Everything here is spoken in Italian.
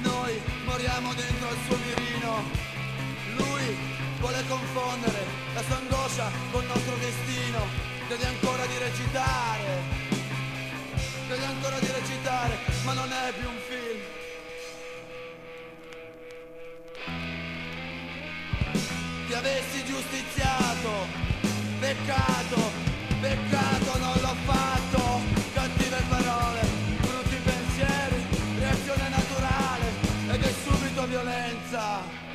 noi moriamo dentro al suo mirino. Lui vuole confondere la sua angoscia col nostro destino, crede ancora di recitare, crede ancora di recitare, ma non è più un film. Ti avessi giustiziato, violenza.